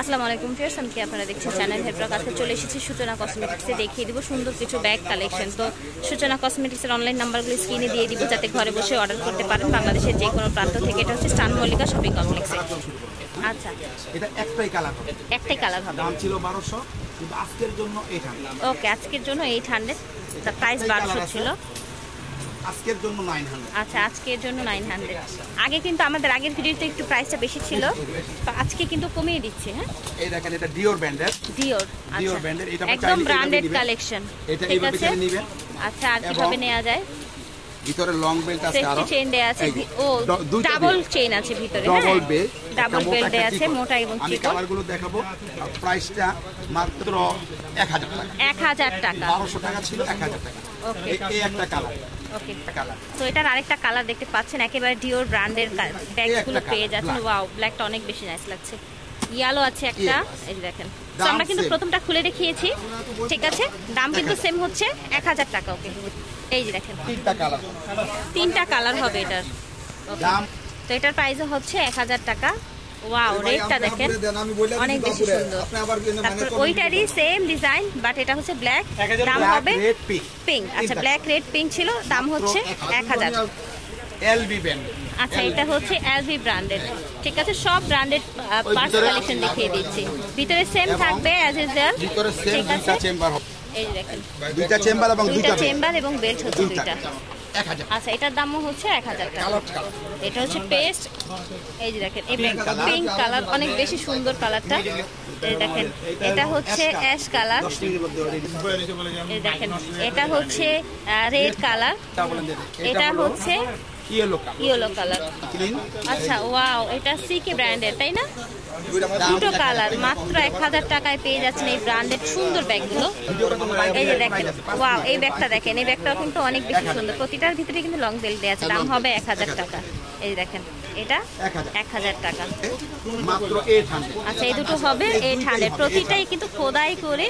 আসসালামু আলাইকুম ফিয়ার্স আমি কি আপনারা দেখছেন চ্যানেল হেডব্লগ আজকে চলে এসেছি সূচনা কসমেটিক্সে দেখিয়ে দিব সুন্দর কিছু ব্যাগ কালেকশন। তো সূচনা কসমেটিক্সের অনলাইন নাম্বারগুলো স্ক্রিনে দিয়ে দিব যাতে ঘরে বসে অর্ডার করতে পারেন বাংলাদেশের যে কোনো প্রান্ত থেকে। এটা হচ্ছে স্টান মল্লিকা শপিং কমপ্লেক্সে। আচ্ছা। এটা একটাই কালার হবে। একটাই কালার হবে। দাম ছিল বারোশো কিন্তু আজকের জন্য এটা ওকে আজকের জন্য এইট হান্ড্রেড তার প্রাইস বারোশো ছিল। আজকের জন্য নাইন হান্ড্রেড আচ্ছা আজকের জন্য নাইন হান্ড্রেড আগে কিন্তু আমাদের আগের ভিডিওতে একটু প্রাইসটা বেশি ছিল। তো আজকে কিন্তু কমিয়ে দিচ্ছে হ্যাঁ? এই দেখেন এটা ডিওর ব্যান্ডের ডিওর brand এর, এটা একদম ব্র্যান্ডেড কালেকশন এটা এইভাবে চাইলে নিবেন। আচ্ছা আর কীভাবে নেওয়া যায়? ভিতরে লং বেল্ট আছে সেফটি আরও। চেইন দেয়া আছে ও ডাবল। চেইন আছে ভিতরে ডবল বেল্ট ডাবল বেল্ট দেয়া আছে মোটা এবং আমি কালারগুলো দেখাবো। প্রাইসটা মাত্র এক হাজার টাকা। এক হাজার টাকা। বারোশো টাকা ছিল এক হাজার টাকা। ওকে এই- এই একটা কালার ওকে তো এটার আরেকটা কালার দেখতে পাচ্ছেন একেবারে ডিওর ব্র্যান্ডের ব্যাগগুলো পেয়ে যাচ্ছেন। ওয়াও ব্ল্যাকটা অনেক বেশি নাইস লাগছে। ইয়েলো আছে একটা। এই দেখেন। তো আমরা কিন্তু প্রথমটা খুলে দেখিয়েছি। ঠিক আছে? দাম কিন্তু সেম হচ্ছে। এক হাজার টাকা ওকে এই যে দেখেন। তিনটা কালার হবে এটার। তো এটার প্রাইস হচ্ছে এক হাজার টাকা। ওয়াও রেটটা দেখেন। অনেক বেশি সুন্দর। তারপর ওইটারই সেম ডিজাইন বাট এটা হচ্ছে ব্ল্যাক দাম হবে পিঙ্ক পিঙ্ক আচ্ছা ব্ল্যাক রেড পিঙ্ক ছিল দাম হচ্ছে এক হাজার। এলবি ব্যান্ড আচ্ছা এটা হচ্ছে এলভি ব্র্যান্ডেড ঠিক আছে সব ব্র্যান্ডেড ভিতরে- কালেকশন দেখিয়ে দিচ্ছি। ভিতরে সেম এবং থাকবে অ্যাজ ইউজুয়াল ভিতরে সেম ঠিক আছে? দুইটা চেম্বার হবে। এই দেখেন। দুইটা চেম্বার এবং দুইটা চেম্বার এবং বেল্ট হচ্ছে দুইটা। এক হাজার। আচ্ছা এটার দামও হচ্ছে এক হাজার টাকা। এটা হচ্ছে পেস্ট। এই যে দেখেন এই পিঙ্ক কালার অনেক বেশি সুন্দর কালারটা এই দেখেন এটা হচ্ছে অ্যাশ কালার এই দেখেন এটা হচ্ছে রেড কালার এটা হচ্ছে ইয়েলো কালার আচ্ছা ওয়াও এটা সিকে ব্র্যান্ডের তাই না? দুটো কালার, মাত্র এক হাজার টাকায় পেয়ে যাচ্ছেন এই ব্র্যান্ডেড সুন্দর ব্যাগগুলো। এই যে দেখেন, ওয়াও, এই ব্যাগটা দেখেন, এই ব্যাগটাও কিন্তু অনেক বেশি সুন্দর। প্রতিটার ভিতরে কিন্তু লং বেল্ট দেওয়া আছে, দাম হবে এক হাজার টাকা। এই দেখেন, এটা এক হাজার। টাকা। আচ্ছা এই দুটো হবে এইট হান্ড্রেড প্রতিটাই কিন্তু খোদাই করে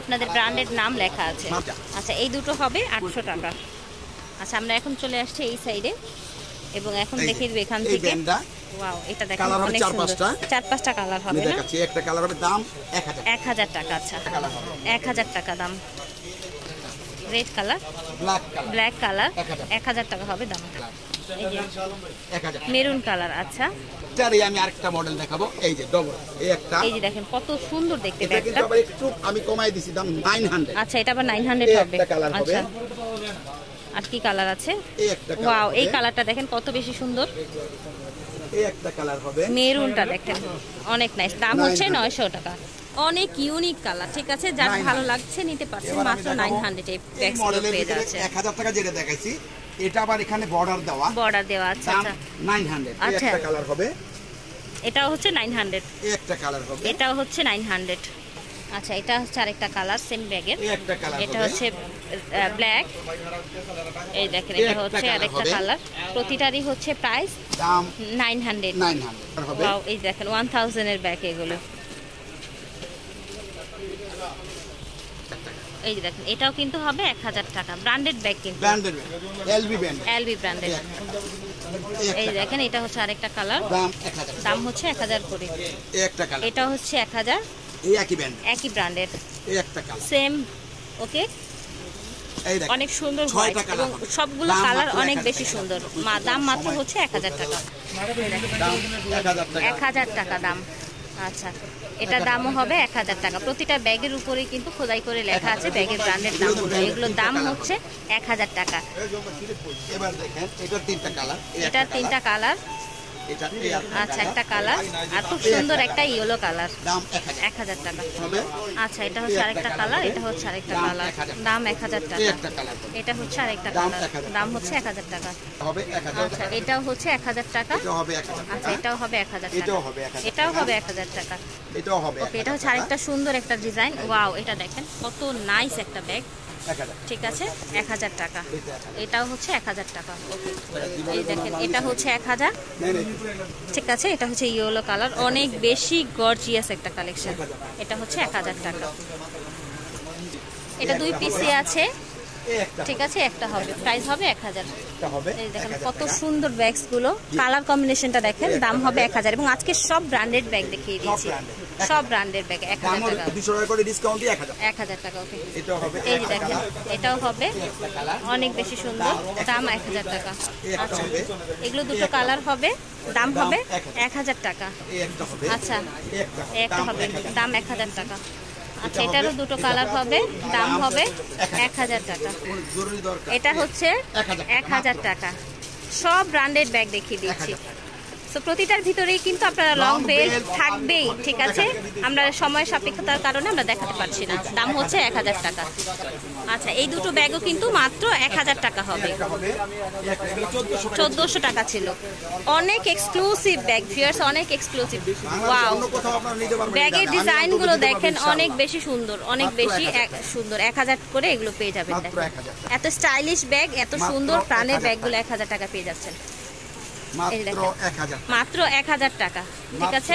আপনাদের ব্র্যান্ডেড নাম লেখা আছে। আচ্ছা এই দুটো হবে আটশো টাকা। আচ্ছা আমরা এখন চলে আসছি এই সাইডে এবং এখন যে, এখান থেকে। ওয়াও এটা দেখেন অনেক চার সুন্দর চার পাঁচটা কালার আমি হবে না একটা কালার হবে দাম টাকা। আচ্ছা। কালার হবে। এক হাজার টাকা দাম। Red colour black colour black colour এক হাজার। এক হাজার টাকা হবে দাম। মেরুন কালার আচ্ছা। এটারই আমি আরেকটা মডেল দেখাবো। এই যে ডবল এই একটা। এই যে দেখেন কত সুন্দর দেখতে ব্যাগটা। একটু আমি কমাই দিছি দাম নাইন হান্ড্রেড আচ্ছা এটা আবার নাইন হান্ড্রেড একটা হবে। আচ্ছা আর কি কালার আছে? এই ওয়াও এই কালারটা দেখেন কত বেশি সুন্দর। এই একটা কালার হবে। মেরুনটা দেখেন অনেক নাইস দাম হচ্ছে 900 নয়শো টাকা। অনেক ইউনিক কালার ঠিক আছে? যার ভালো লাগছে নিতে পারছেন মাত্র দেখাবো, নাইন হান্ড্রেড এই এই ব্যাগসগুলো পেয়ে যাচ্ছে এক হাজার টাকা যেটা দেখাইছি এটা আবার এখানে বর্ডার দেওয়া। বর্ডার দেওয়া আছে আচ্ছা। নাইন হান্ড্রেড আচ্ছা। একটা কালার হবে। এটাও হচ্ছে নাইন হান্ড্রেড এই একটা কালার হবে। এটাও হচ্ছে নাইন হান্ড্রেড আচ্ছা এটা হচ্ছে আরেকটা কালার সেম ব্যাগের এই একটা কালার এটা হচ্ছে ব্ল্যাক এই দেখেন এটা হচ্ছে আরেকটা কালার প্রতিটারই হচ্ছে প্রাইস নাইন হান্ড্রেড এই দেখেন ওয়ান থাউজেন্ডের ব্যাগ এগুলো। এই যে দেখেন এটাও কিন্তু হবে এক হাজার টাকা। ব্র্যান্ডেড ব্যাগ কিন্তু। এলবি ব্র্যান্ড এলবি ব্র্যান্ডেড এই দেখেন এটা হচ্ছে আরেকটা কালার দাম হচ্ছে এক হাজার করে। এই একটা কালার এটা হচ্ছে এক হাজার। এই একই ব্র্যান্ড একই ব্র্যান্ডেড এই একটা কালার সেম ওকে অনেক সুন্দর হোয়াইট এবং সবগুলো কালার অনেক বেশি সুন্দর। মা দাম মাত্র হচ্ছে এক হাজার টাকা। এক হাজার টাকা। দাম। আচ্ছা এটা দামও হবে এক হাজার টাকা। প্রতিটা ব্যাগের উপরেই কিন্তু খোদাই করে লেখা আছে ব্যাগের ব্র্যান্ডের দাম এগুলোর দাম হচ্ছে এক হাজার টাকা। এটার তিনটা কালার। আচ্ছা একটা কালার আর খুব সুন্দর একটা ইয়েলো কালার এক হাজার টাকা আচ্ছা এটা হচ্ছে আরেকটা কালার এটা হচ্ছে আরেকটা কালার দাম এক হাজার টাকা একটা কালার এটা হচ্ছে আরেকটা কালার দাম হচ্ছে এক হাজার টাকা আচ্ছা এটাও হচ্ছে এক হাজার টাকা আচ্ছা এটাও হবে এক হাজার টাকা এটাও হবে 1000 এটাও হবে এক হাজার টাকা এটাও হবে এটা হচ্ছে আরেকটা সুন্দর একটা ডিজাইন ওয়াও এটা দেখেন কত নাইস একটা ব্যাগ ঠিক আছে? এক হাজার টাকা। এটাও হচ্ছে এক হাজার টাকা। ওকে এই দেখেন এটা হচ্ছে এক হাজার। ঠিক আছে? এটা হচ্ছে ইয়েলো কালার। অনেক বেশি গর্জিয়াস একটা কালেকশন। এটা হচ্ছে এক হাজার টাকা। এটা দুই পিসে আছে। ঠিক আছে একটা হবে প্রাইস হবে এক হাজার এই দেখেন কত সুন্দর ব্যাগসগুলো কালার কম্বিনেশনটা দেখেন দাম হবে। এক হাজার এবং আজকে সব ব্র্যান্ডেড ব্যাগ দেখিয়ে দিয়েছি সব ব্র্যান্ডেড ব্যাগ এক হাজার টাকা দুশো টাকা করে ডিসকাউন্ট দিয়ে এক হাজার টাকা ওকে এই যে দেখেন এটাও হবে অনেক বেশি সুন্দর দাম এক হাজার টাকা আচ্ছা এগুলো দুটো কালার হবে দাম হবে এক হাজার টাকা আচ্ছা একটা হবে দাম এক হাজার টাকা আচ্ছা এটা এটারও দুটো কালার হবে দাম হবে এক হাজার টাকা। এটা হচ্ছে এক হাজার টাকা। সব ব্র্যান্ডেড ব্যাগ দেখিয়ে দিচ্ছি। তো প্রতিটার ভিতরেই কিন্তু আপনারা লং বেল্ট থাকবেই ঠিক আছে? আমরা সময় সাপেক্ষতার কারণে আমরা দেখাতে পারছি না। দাম হচ্ছে এক হাজার টাকা। আচ্ছা এই দুটো ব্যাগও কিন্তু মাত্র এক হাজার টাকা হবে। চোদ্দশো টাকা ছিল। অনেক এক্সক্লুসিভ ব্যাগ ফিয়ার্স অনেক এক্সক্লুসিভ ওয়াও। ব্যাগের আমি ডিজাইন অন্ততগুলো দিতে পারব দেখেন অনেক বেশি সুন্দর অনেক বেশি এক- সুন্দর। এক হাজার করে এগুলো পেয়ে যাবেন মাত্র দেখেন। 1000 টাকা। এত স্টাইলিশ ব্যাগ এত সুন্দর প্রাণের 1000 ব্যাগগুলো এক হাজার টাকা পেয়ে যাচ্ছেন। মাত্র এক হাজার টাকা। ঠিক আছে?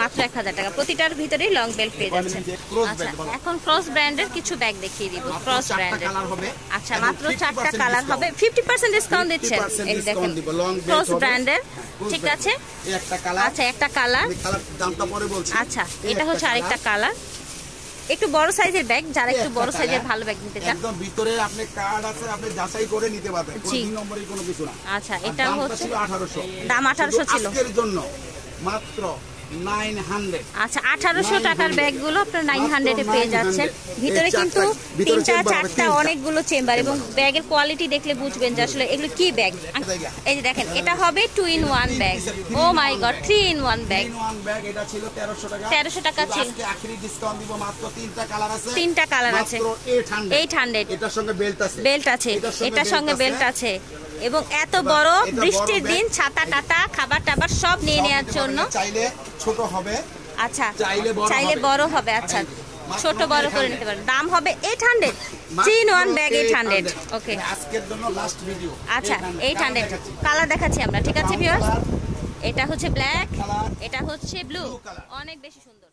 মাত্র এক হাজার টাকা। প্রতিটার ভিতরেই লং বেল্ট পেয়ে যাচ্ছেন। আচ্ছা এখন ক্রস ব্র্যান্ডের কিছু ব্যাগ দেখিয়ে দিব। ক্রস ব্র্যান্ডের আচ্ছা মাত্র চারটা কালার হবে। ফিফটি পার্সেন্ট ডিসকাউন্ট দিচ্ছেন। দেখেন। ক্রস ব্র্যান্ডের ঠিক আছে? আচ্ছা একটা কালার আচ্ছা এটা হচ্ছে আরেকটা কালার একটু বড় সাইজের ব্যাগ যারা একটু বড় সাইজের ভালো ব্যাগ নিতে চান। একদম ভিতরে আপনি কার্ড আছে আপনি যাচাই করে নিতে পারবেন। কোনো নম্বরই কোনো কিছু না। আচ্ছা এটা হচ্ছে ছিল 1800 দাম 1800 ছিল। আজকের জন্য মাত্র 900 আচ্ছা আঠারোশো টাকার ব্যাগগুলো আপনার নাইন হান্ড্রেডে পেয়ে যাচ্ছেন। ভিতরে কিন্তু তিনটা চারটা অনেকগুলো চেম্বার এবং ব্যাগের কোয়ালিটি দেখলে বুঝবেন যে আসলে এগুলো কি ব্যাগ এই যে দেখেন। এটা হবে two in one bag oh my god three in one bag 1300 টাকা। 1300 ছিল। তিনটা কালার আছে। তিনটা কালার আছে। মাত্র 800 800 এটার সঙ্গে বেল্ট আছে। এটার সঙ্গে বেল্ট আছে। এবং এত বড় বৃষ্টির দিন ছাতা টাতা খাবার টাবার সব নিয়ে নেওয়ার জন্য। চাইলে ছোট হবে। আচ্ছা চাইলে বড় হবে। আচ্ছা। ছোট বড় করে নিতে পারেন দাম হবে eight hundred in one bag eight hundred okay আচ্ছা এইট হান্ড্রেড কালার দেখাচ্ছি। আমরা ঠিক আছে এটা হচ্ছে ব্ল্যাক এটা হচ্ছে ব্লু অনেক বেশি সুন্দর।